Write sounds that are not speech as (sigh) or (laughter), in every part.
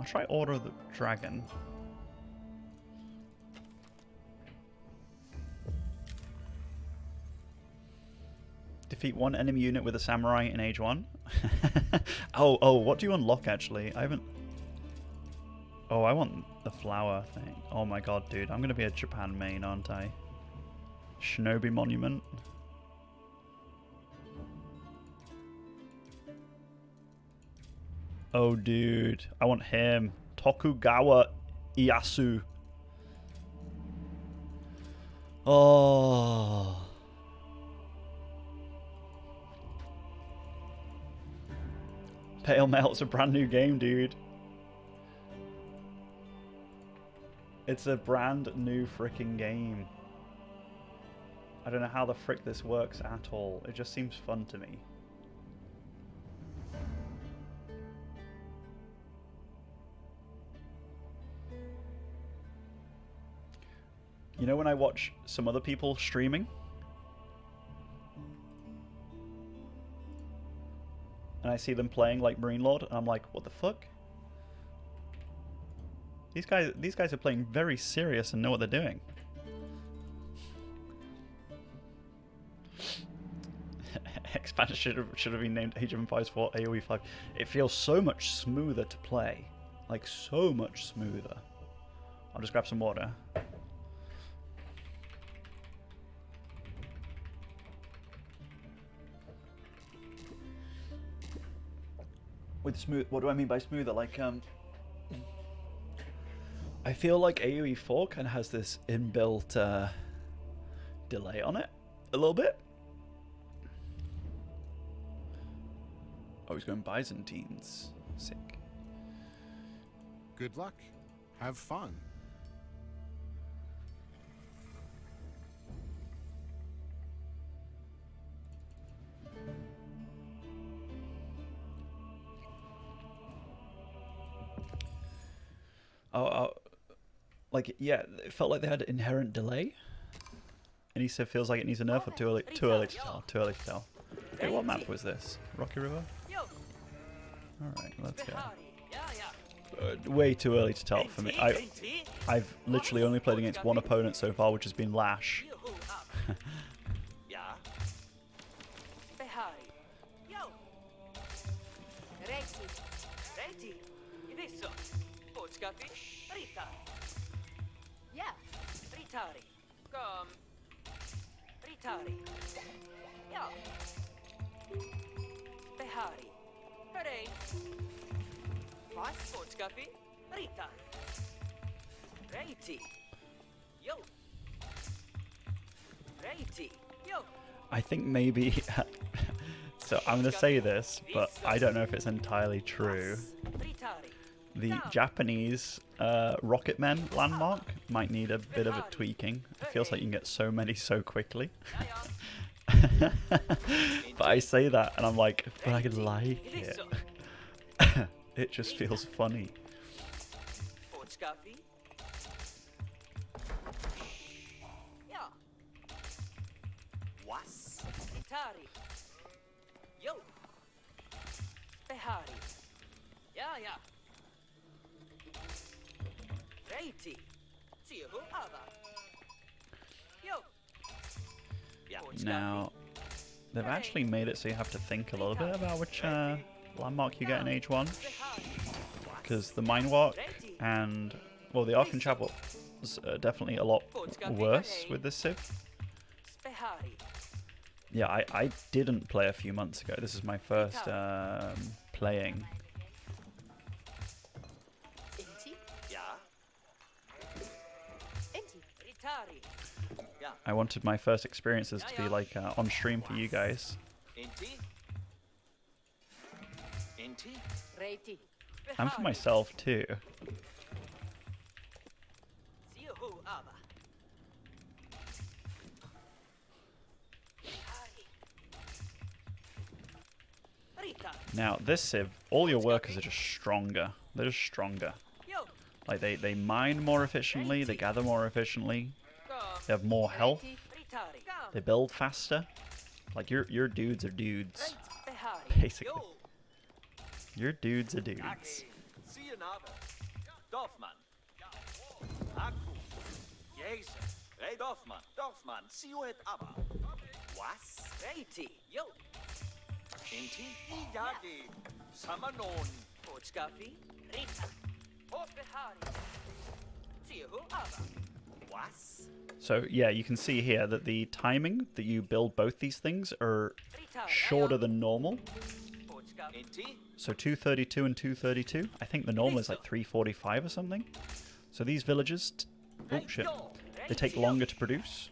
I'll try Order the Dragon. Defeat one enemy unit with a samurai in age one. (laughs) oh, oh, what do you unlock actually? I haven't. Oh, I want the flower thing. Oh my god, dude. I'm gonna be a Japan main, aren't I? Shinobi Monument. Oh, dude. I want him. Tokugawa Ieyasu. Oh. Pale Mail's a brand new game, dude. It's a brand new freaking game. I don't know how the frick this works at all. It just seems fun to me. You know when I watch some other people streaming? And I see them playing like Marine Lord, and I'm like, what the fuck? These guys these guys are playing very serious and know what they're doing. (laughs) Expansion should have, should have been named Age of Empires 4 AoE 5. It feels so much smoother to play. Like, so much smoother. I'll just grab some water. With smooth, what do I mean by smoother? Like, um, (laughs) I feel like AoE 4 kind of has this inbuilt uh, delay on it a little bit. Oh, he's going Byzantines. Sick. Good luck. Have fun. Oh, oh, like yeah, it felt like they had inherent delay. And he said feels like it needs a nerf or too early, too early to tell. Too early to tell. Wait, what map was this? Rocky River. All right, let's go. Uh, way too early to tell for me. I, I've literally only played against one opponent so far, which has been Lash. (laughs) Yeah. Ritari. Kom. Ritari. Ja. Behari. Hooray. Vad? Sportskaffe. Ritari. Reiti. Yo. Reiti. Yo. I think maybe. (laughs) so I'm gonna say this, but I don't know if it's entirely true. Ritari. The Japanese uh, Rocketmen landmark might need a bit of a tweaking. It feels like you can get so many so quickly. (laughs) but I say that and I'm like, but I like it. (laughs) it just feels funny. Sportskaffe. Ja. Ja. Now, they've actually made it so you have to think a little bit about which uh, landmark you get in age one. Because the Meinwerk and, well, the Aachen Chapel is uh, definitely a lot worse with this Civ. Yeah, I, I didn't play a few months ago. This is my first um, playing. I wanted my first experiences to be like uh, on stream for you guys. Inti. Inti. Reiti. And for myself too. Sihu Ava. Behari. Rita. Now, this Civ, all your workers are just stronger. They're just stronger. Like, they, they mine more efficiently, they gather more efficiently, Kom. They have more health, they build faster. Like, your, your dudes are dudes. Basically. Your dudes are dudes. See you Nave. Dorfman. Akku. Jese. Hey, Dorfman. Dorfman. Sio et aber. Was? Reiti. Yo. Inti. Idagi. Samanon. Potskafi. Rita. Hopehari. Sio aber. Was? So yeah, you can see here that the timing that you build both these things are shorter than normal. So 232 and 232. I think the normal is like 345 or something. So these villages, oh shit, they take longer to produce.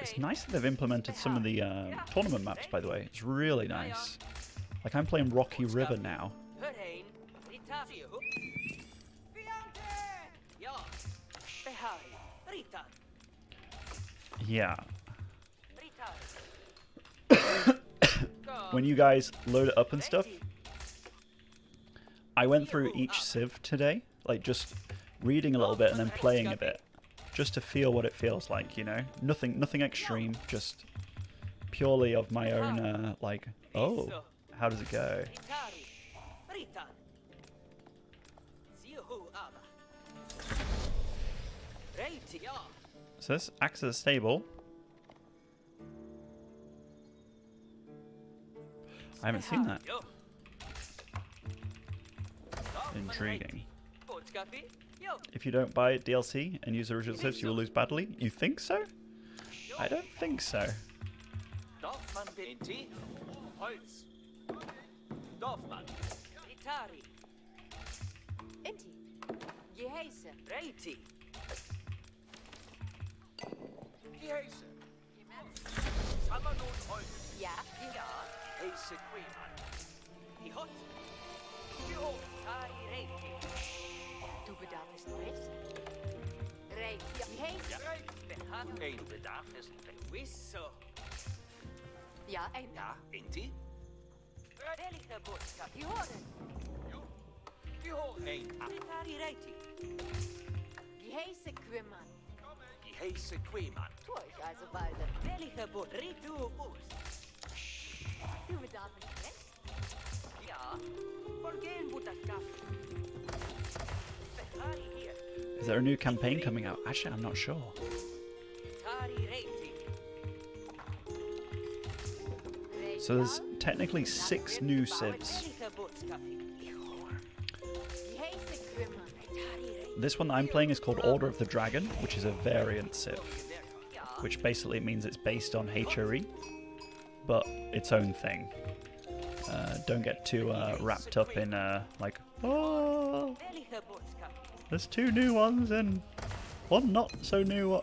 It's nice that they've implemented some of the uh, tournament maps, by the way. It's really nice. Like I'm playing Rocky River now. Hörrein. Rita. Sio. Fiante. Ja. Behari. Rita. Yeah. (coughs) When you guys load it up and stuff, I went through each civ today, like just reading a little bit and then playing a bit, just to feel what it feels like. You know, nothing, nothing extreme, just purely of my own, uh, like, oh, how does it go? So this acts as a stable. I haven't seen that. Intriguing. Potskafi. Yo. If you don't buy DLC and use original civs, you will lose badly. You think so? I don't think so. Behan. Ein Bedarf ist Wisso. Ja, ein. Ja. Inti. Welke boodschap? Die horen. Die Hot. Ein Ab. Ritari Reiti. Jehese Quimman. Die Heise Queeman. Tu euch also beide. Welke boot? Ritu Us. Du bedarfst Rest. Ja. Vergehen Butterskaf. Behari. Is there a new campaign coming out? Actually, I'm not sure. So there's technically six new Reiti. This one that I'm playing is called Order of the Dragon, which is a variant civ, which basically means it's based on HRE, but its own thing. Uh, don't get too uh, wrapped up in uh, like, oh, there's two new ones and one not so new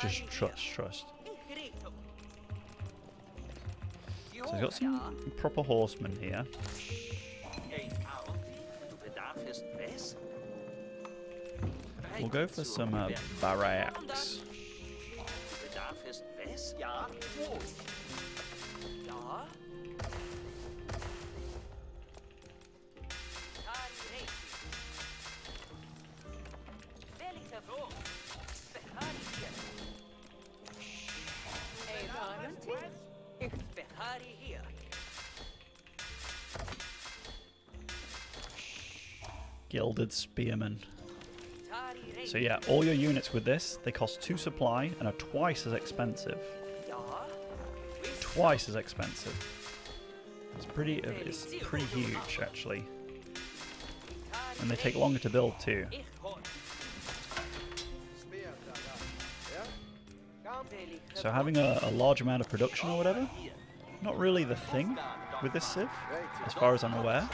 Just trust, trust. So we've got some proper horsemen here. We'll go for some uh, barracks. Gilded Reiti. So yeah, all your units with this, they cost two supply and are twice as expensive. Twice as expensive. It's pretty, uh, it's pretty huge actually, and they take longer to build too. So having a, a large amount of production or whatever, not really the thing with this sieve, as far as I'm aware.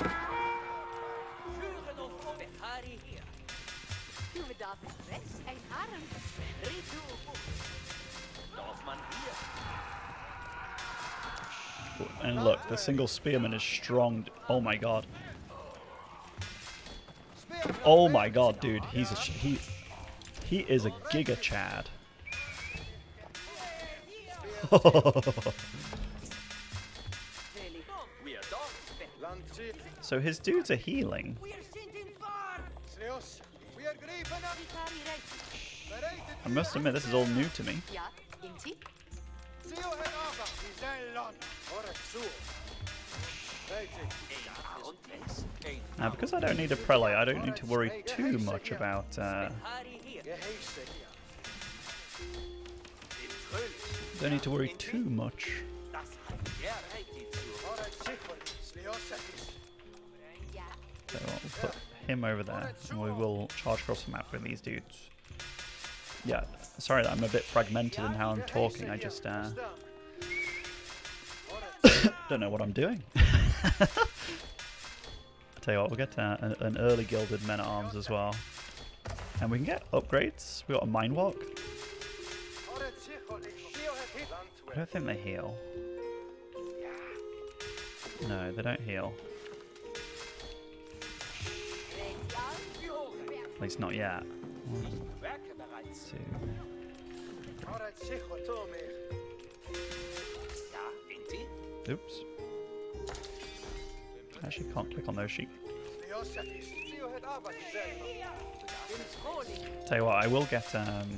And look, the single spearman is strong. Oh my god. Oh my god, dude, he's a he he is a giga chad. (laughs) So his dudes are healing. I must admit, this is all new to me. Ja, Inti? Aruntes. Ein Now, because I don't need a prelate, I don't need to worry too much about uh, Hari hier. Im Fröhlich. don't need to worry too much. Das hat Reiti zu. Ja. So we'll put him over there, and we will charge across the map with these dudes. Yeah, sorry that I'm a bit fragmented in how I'm talking. I just uh, (coughs) don't know what I'm doing. (laughs) I tell you what, we'll get uh, an, an early gilded men at arms as well, and we can get upgrades. We got a Meinwerk. I don't think they heal. No, they don't heal. At least not yet. Werke bereits. Oops. I actually can't click on those sheep. Tell you what, I will get um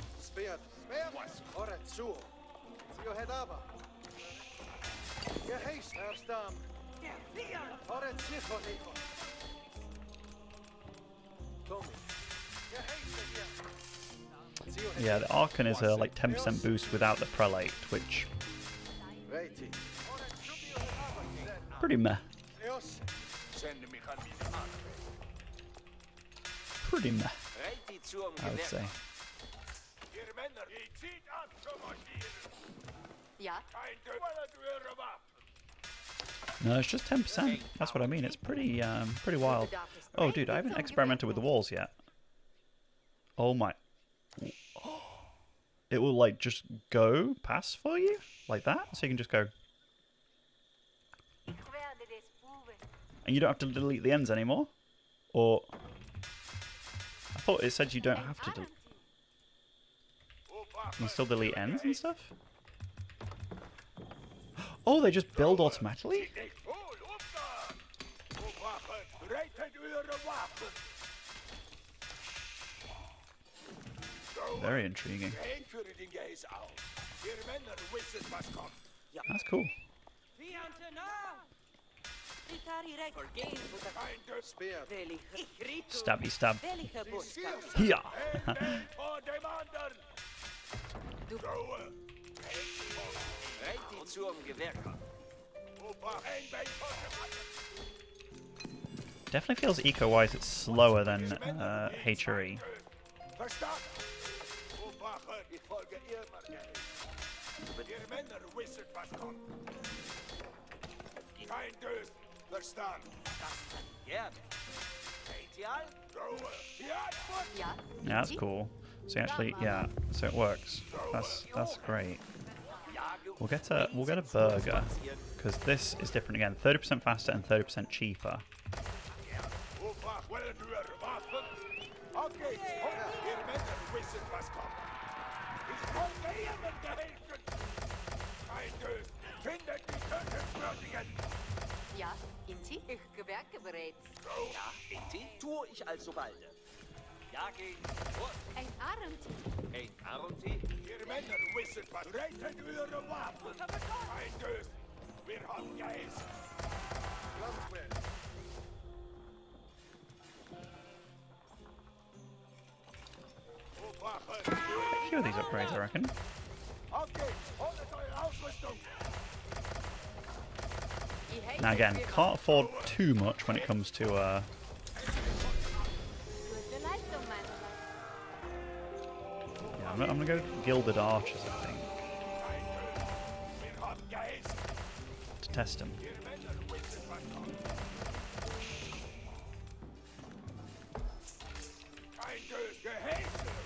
yeah, the Aachen is a like 10% boost without the prelate, which pretty meh. Pretty meh, I would say. No, it's just 10%. That's what I mean. It's pretty um pretty wild. Oh dude, I haven't experimented with the walls yet. Oh my It will like just go pass for you? Like that? So you can just go and you don't have to delete the ends anymore? Or I thought it said you don't have to delete you still delete ends and stuff? Oh, they just build automatically? Very intriguing. That's cool. Stabby stab. Yeah. Definitely feels eco-wise it's slower than uh, HRE. Ich folge Geld. Ihr Männer wisset, was kommt. Kein Dös. Verstanden. Gerne. Yeah, that's cool. So actually, yeah, so it works. That's that's great. We'll get a we'll get a Burgrave because this is different again. Thirty percent faster and thirty percent cheaper. Okay, Ja. Inti? Ich gewerke bereits. Ja, Inti, tue ich also balde. Ja, gegen Vor. Ein Arenti. Ein Arunti. Ihr Männer wisset, was Rettet eure Waffen. Kein Dös. Wir haben Geist. Landwehr. Obacht. Few of these upgrades, I reckon. Now again, can't afford too much when it comes to uh, yeah. I'm, gonna- I'm gonna go gilded archers, I think, to test them.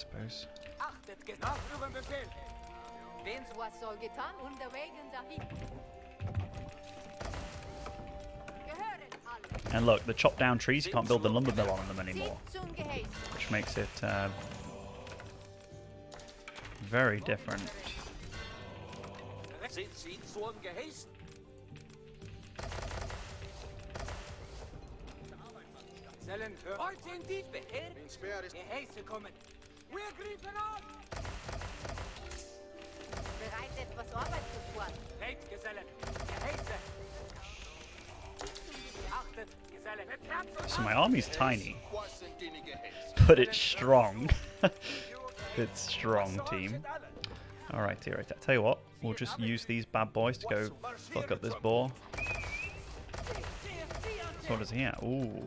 suppose. Achtet, ge- nach Ihrem Befehl. Wen Was soll getan? Unterwegs dahin. And look, the chopped down trees, you can't build the lumber mill on them anymore, Zieht zum Gehäß. which makes it uh, very different. Sind Sie zum Geheißen? Zellen, hör. Heute in die Beherr. Geheiße kommen. Wir griffen an. Bereit, etwas Arbeit zu tun. Reit, Gesellen. Geheiße. Achtet, Gesellen. Mit Herz und So my army's tiny, Was sind but it's strong. (laughs) it's strong, team. Alrighty, right. I tell you what, we'll just use these bad boys to go fuck up this boar. So what does he have? Ooh.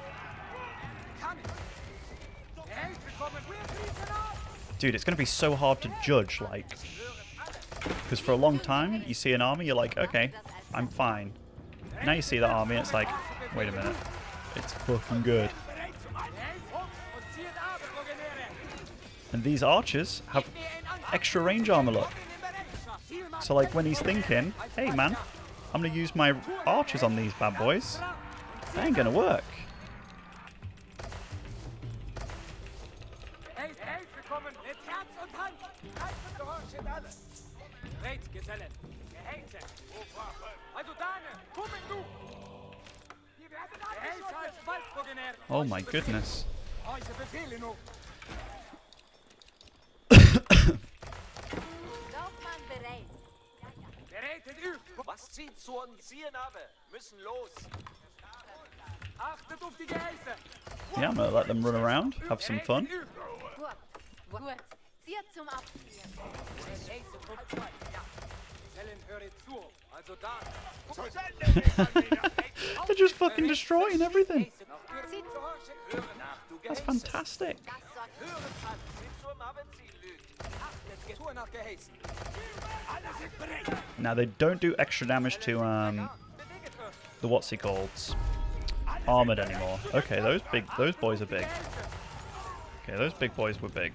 Dude, it's going to be so hard to judge, like, because for a long time, you see an army, you're like, okay, I'm fine. Now you see that army, it's like, wait a minute, it's fucking good. And these archers have extra range armor, look. So, like, when he's thinking, hey man, I'm going to use my archers on these bad boys, that ain't going to work. Reit, Gesellen. Geheiße. Also Dane, kommen du. Geheiße als Waldlegionär. Oh my goodness. Eure Befehle noch. Laufmann bereit. Bereitet übt. Was zieht zur Ziehen habe? Müssen los. Achtet auf die Geheiße. Yeah, I'm going to let them run around, have some fun. Zum! They're just fucking destroying everything. That's fantastic. Now, they don't do extra damage to, um, the what's he called armored anymore. Okay, those big those boys are big. Okay, those big boys were big.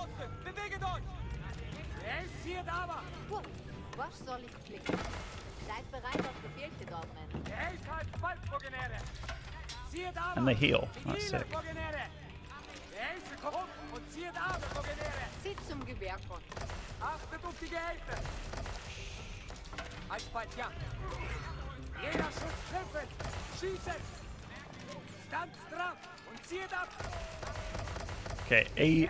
Ruft den Vororten. Beweget euch. Geheiß zieht aber. Gut. Was soll ich klicken? Seid bereit auf Befehle, Dogman. Geheiß als Waldlegionäre. Zieht aber. And they heal. That's sick. Legionäre. Geheiße kommt und zieht aber, Legionäre. Zieht zum Gewehr von. Achtet auf die Geheiße. Alsbald ja. Jeder Schuss treffend. Schießen. Stand straff und zieht ab. Okay,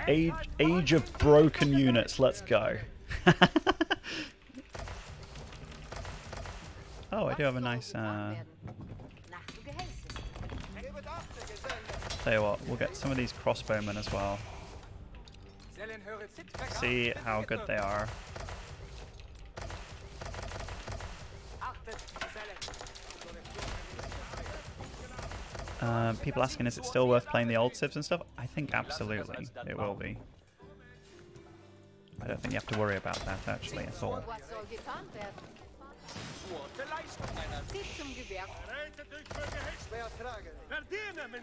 age age of broken units. Let's go. (laughs) oh, I do have a nice. Uh, tell you what, we'll get some of these crossbowmen as well. See how good they are. Achtet, Zellen. Um, people asking, is it still worth playing the old civs and stuff? I think absolutely it will be. I don't think you have to worry about that actually at all.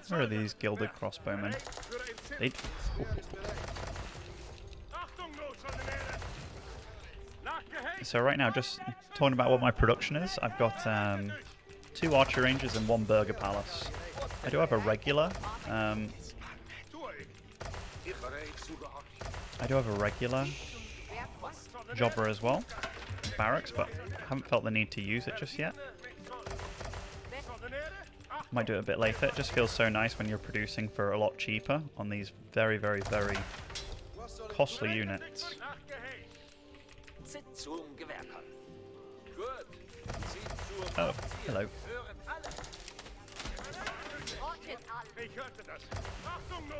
Where are these gilded crossbowmen? They, so right now, just talking about what my production is, I've got um, two archer rangers and one Burgrave Palace. I do have a regular. Um, Bereit zu gehorchen! I do have a regular jobber as well, barracks, but I haven't felt the need to use it just yet. Might do it a bit later. It just feels so nice when you're producing for a lot cheaper on these very, very, very costly units. Nach Gehälter! Achtung!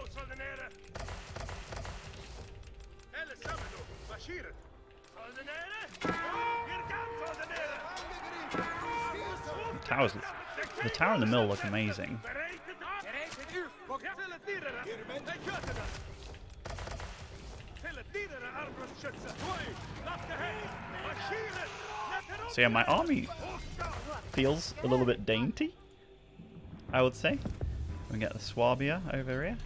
Alle sammeln, marschieren! The tower and the mill look amazing. So yeah, my army feels a little bit dainty, I would say. We get the Swabia over here.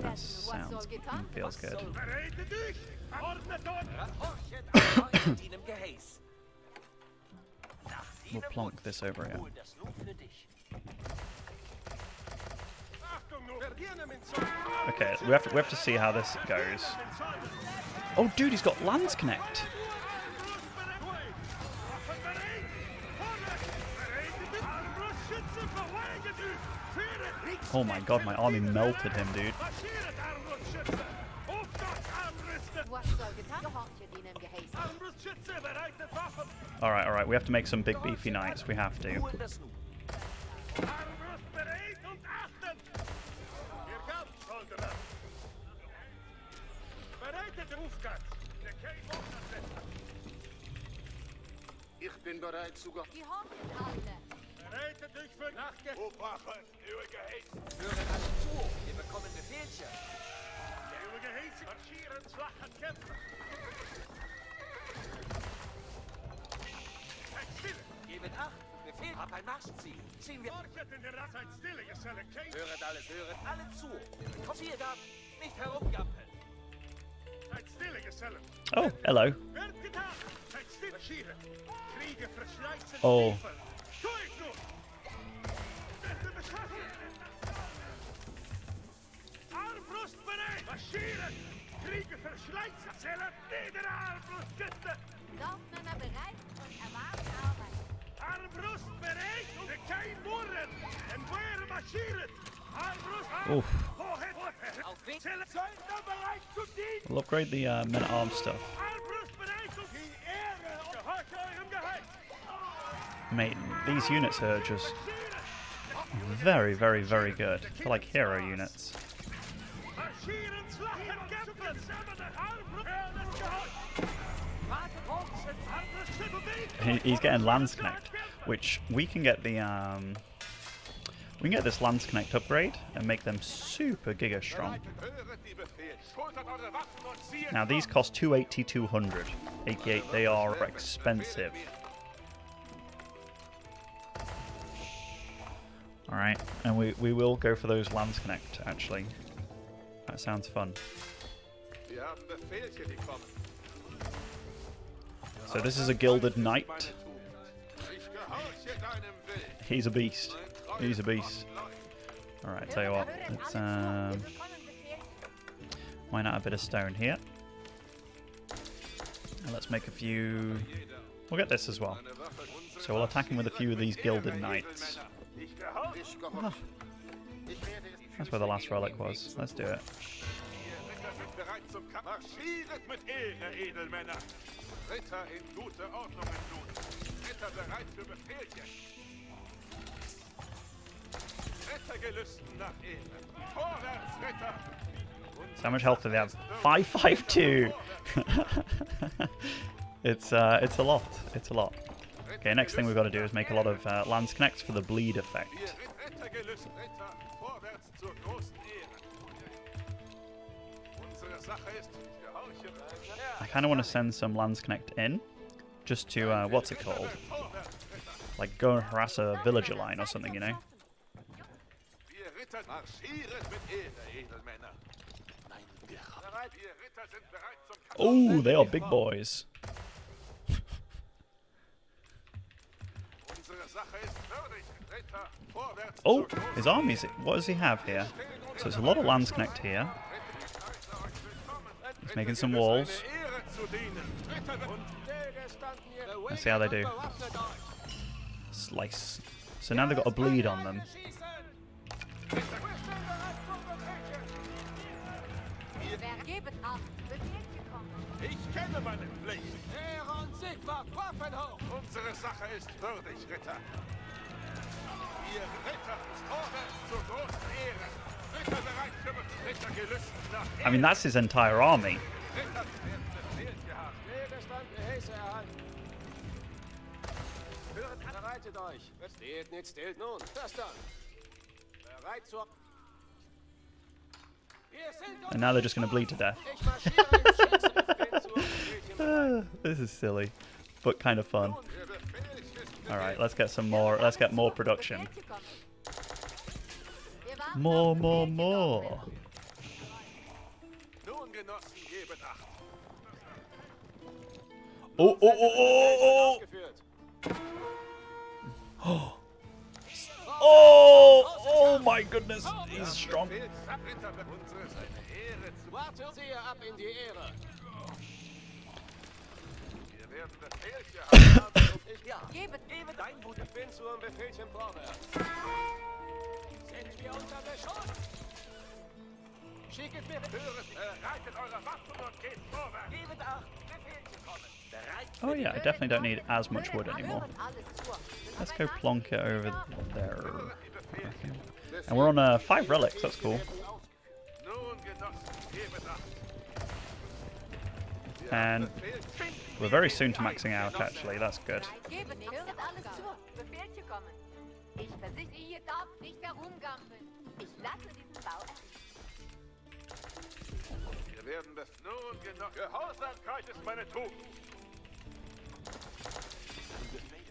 That sounds feels good. Bereitet u. Ordnet on. Horchet an deinem Geheiß. Nach We'll plonk this over here. hol das Lob für dich. Achtung nu. Verdienen min zoon. Okay, we have to we have to see how this goes. Oh, dude, he's got Landsknecht. Oh my god, my army melted him, dude. Was soll getan? Gehorche deinem Geheiß. Alright, alright, we have to make some big beefy knights. We have to. Hol das Lob. Ich bin bereit zu ge Gehorche alle. Bereitet euch für Nachge... Opwachen, uw gehees. Hören alle zu. Wir bekommen Befehlchen. Uw gehees marschieren, slagen, kämpfen. Seid stille. Geben acht. Befehl. Hab ein Marschziel. Ziehen wir. Horchet in der Rat. Seid stille, Geselle. Kein... Hören alles, hören alle zu. Kommt hier da. Nicht herumjampeln. Seid stille, Geselle. Oh, hello. Wird getan. Seid stille. Marschieren. Kriege verschleißen Oh. Stiefel. Durch nun. Bitte beschaffen. Armbrust bereit. Marschieren. Kriege verschleißen. Zählen nieder, Armbrustschütze. Dorfmänner bereit und erwarten Arbeit. Armbrust bereit und kein Murren. En weer marschieren. Armbrust aan. Oof. Voorhet, voorhet. Auf Weg. Zählen. Zijn we bereid zu dienen? We'll upgrade the uh, men at arms stuff. Armbrust bereit und die Ehre. Gehorcht eurem Geheiß. Mate, these units are just very, very, very good. They're like hero units. He's getting Landsknecht, which we can get the um, we can get this Landsknecht upgrade and make them super giga strong. Now these cost 280, 200. AK, they are expensive. Alright, and we, we will go for those Landsknecht, actually. That sounds fun. Wir haben Befehlchen bekommen. So this is a Gilded Knight. Meine Tugend. Ich gehorche deinem Willen. He's a beast. He's a beast. Alright, tell you what, let's um, mine out a bit of stone here. And let's make a few... We'll get this as well. Eine Waffe. Unsere So we'll attack him with a few of these Gilded Knights. That's where the last relic was. Let's do it. So how much health do they have? 552! (laughs) it's, uh, it's a lot. It's a lot. Okay, next thing we've got to do is make a lot of uh, Landsknechts for the bleed effect. I kind of want to send some Landsknecht in, just to, uh, what's it called? Like go and harass a villager line or something, you know? Oh, they are big boys. Unsere Sache ist würdig. Ritter, vorwärts Oh, his armies. What does he have here? So it's a lot of Landsknecht here. He's making some walls. Let's see how they do. Slice. So now they've got a bleed on them. Ich kenne meine Pflicht. Ehre und Sigmar, Waffen hoch! Unsere Sache ist würdig, Ritter. Ihr Ritter, vorwärts zur großen Ehre. Ritter bereit für Ritter gelüsten nach I mean, that's his entire army. Ritter werden Befehl gehabt. Widerstand, Gehäuse erhalten. Hört, bereitet euch. Steht nicht still. Nun, das dann. Bereit zur... And now they're just going to bleed to death. Ich marschiere ins Schießriff zur Befehlchen. this is silly, but kind of fun. Der Befehl ist All right, let's get some more. Let's get more production. Befehl zu kommen. Wir warten More, auf more, Befehl zu more. kommen. Nun, Genossen, gebet Acht. Oh, oh, oh, oh, Ausgeführt. oh, oh. (gasps) oh, oh my goodness, he's strong. Mir... Bereitet eure Waffen und geht vorwärts. Gebet Acht. Oh yeah, I definitely don't need as much wood anymore. Let's go plonk it over there. And we're on uh, five relics. That's cool. And. We're very soon to maxing out. Actually, that's good.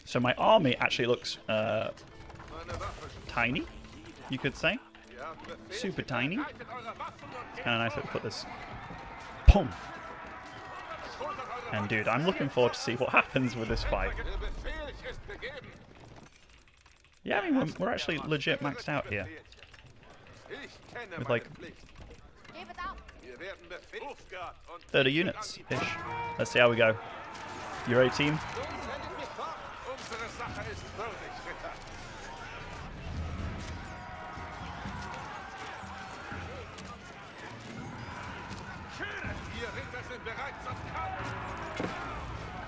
So my army actually looks uh, tiny, you could say. Super tiny. Geht Kind of nice to put this. Boom. And dude, I'm looking forward to see what happens with this fight. Yeah, I mean we're, we're actually legit maxed out here. With, like- Pflicht. Gebet auf. Wir werden Befehl. Hofgard und 30 units ish. Let's see how we go. Your A team.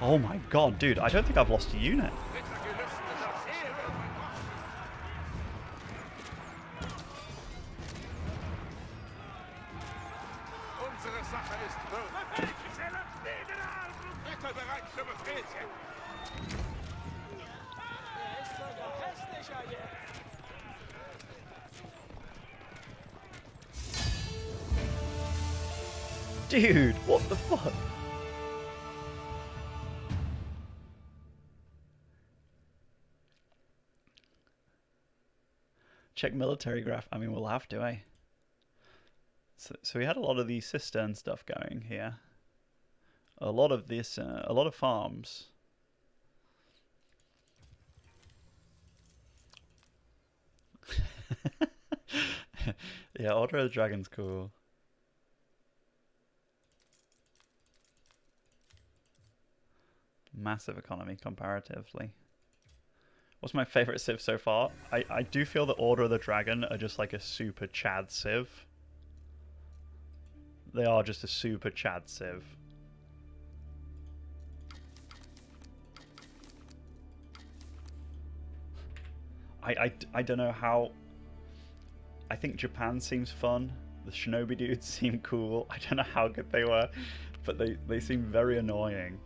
Oh my god, dude, I don't think I've lost a unit. Check military graph. I mean, we'll have to, eh? So, so we had a lot of the cistern stuff going here. A lot of this, uh, a lot of farms. (laughs) yeah, Order of the Dragon's cool. Massive economy comparatively. What's my favorite civ so far? I, I do feel the Order of the Dragon are just like a super Chad civ. They are just a super Chad civ. I, I, I don't know how. I think Japan seems fun. The shinobi dudes (laughs) seem cool. I don't know how good they were, but they, they seem very annoying.